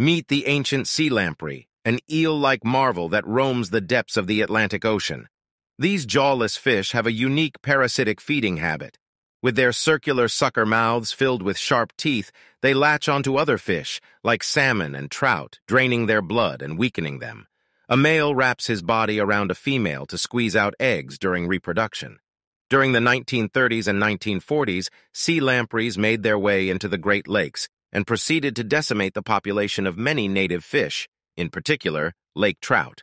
Meet the ancient sea lamprey, an eel-like marvel that roams the depths of the Atlantic Ocean. These jawless fish have a unique parasitic feeding habit. With their circular sucker mouths filled with sharp teeth, they latch onto other fish, like salmon and trout, draining their blood and weakening them. A male wraps his body around a female to squeeze out eggs during reproduction. During the 1930s and 1940s, sea lampreys made their way into the Great Lakes and proceeded to decimate the population of many native fish, in particular, lake trout.